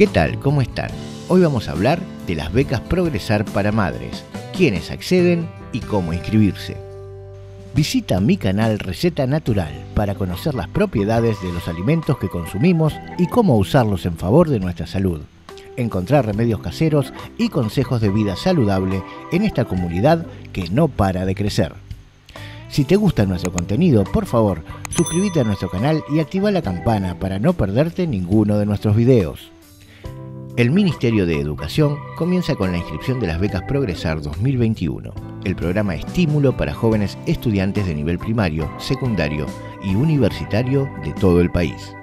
¿Qué tal? ¿Cómo están? Hoy vamos a hablar de las becas Progresar para Madres, quiénes acceden y cómo inscribirse. Visita mi canal Receta Natural para conocer las propiedades de los alimentos que consumimos y cómo usarlos en favor de nuestra salud. Encontrar remedios caseros y consejos de vida saludable en esta comunidad que no para de crecer. Si te gusta nuestro contenido, por favor, suscríbete a nuestro canal y activa la campana para no perderte ninguno de nuestros videos. El Ministerio de Educación comienza con la inscripción de las becas Progresar 2021, el programa estímulo para jóvenes estudiantes de nivel primario, secundario y universitario de todo el país.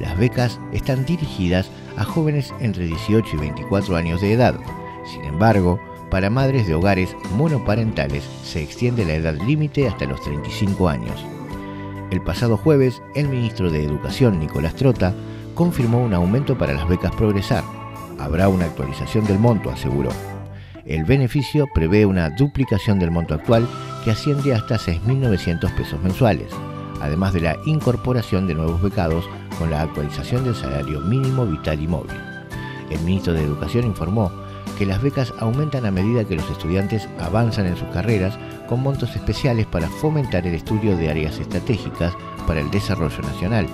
Las becas están dirigidas a jóvenes entre 18 y 24 años de edad. Sin embargo, para madres de hogares monoparentales se extiende la edad límite hasta los 35 años. El pasado jueves, el ministro de Educación, Nicolás Trota, confirmó un aumento para las becas Progresar Habrá una actualización del monto, aseguró. El beneficio prevé una duplicación del monto actual que asciende hasta 6.900 pesos mensuales, además de la incorporación de nuevos becados con la actualización del salario mínimo vital y móvil. El ministro de Educación informó que las becas aumentan a medida que los estudiantes avanzan en sus carreras con montos especiales para fomentar el estudio de áreas estratégicas para el desarrollo nacional.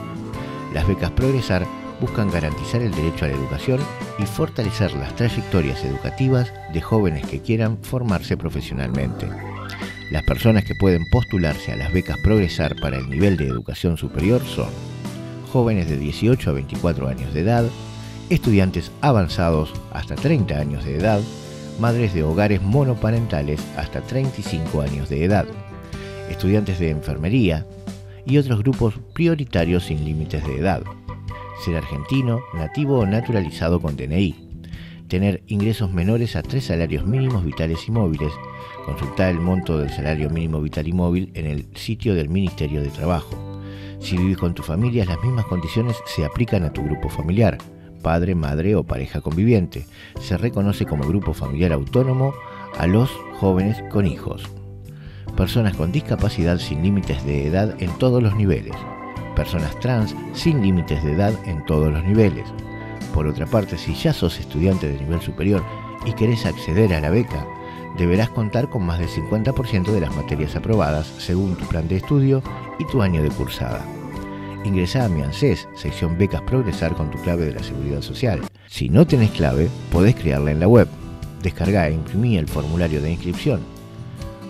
Las becas Progresar buscan garantizar el derecho a la educación y fortalecer las trayectorias educativas de jóvenes que quieran formarse profesionalmente. Las personas que pueden postularse a las becas Progresar para el nivel de educación superior son jóvenes de 18 a 24 años de edad, estudiantes avanzados hasta 30 años de edad, madres de hogares monoparentales hasta 35 años de edad, estudiantes de enfermería y otros grupos prioritarios sin límites de edad ser argentino, nativo o naturalizado con DNI, tener ingresos menores a tres salarios mínimos vitales y móviles, consultar el monto del salario mínimo vital y móvil en el sitio del Ministerio de Trabajo. Si vives con tu familia, las mismas condiciones se aplican a tu grupo familiar, padre, madre o pareja conviviente. Se reconoce como grupo familiar autónomo a los jóvenes con hijos. Personas con discapacidad sin límites de edad en todos los niveles personas trans sin límites de edad en todos los niveles. Por otra parte, si ya sos estudiante de nivel superior y querés acceder a la beca, deberás contar con más del 50% de las materias aprobadas según tu plan de estudio y tu año de cursada. Ingresa a mi ANSES, sección Becas Progresar con tu clave de la Seguridad Social. Si no tenés clave, podés crearla en la web. Descarga e imprimí el formulario de inscripción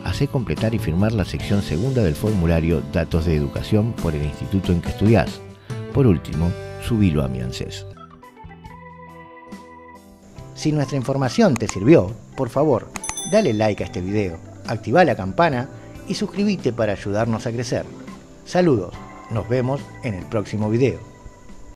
hace completar y firmar la sección segunda del formulario Datos de Educación por el instituto en que estudiás. Por último, subilo a mi ANSES. Si nuestra información te sirvió, por favor, dale like a este video, activa la campana y suscríbete para ayudarnos a crecer. Saludos, nos vemos en el próximo video.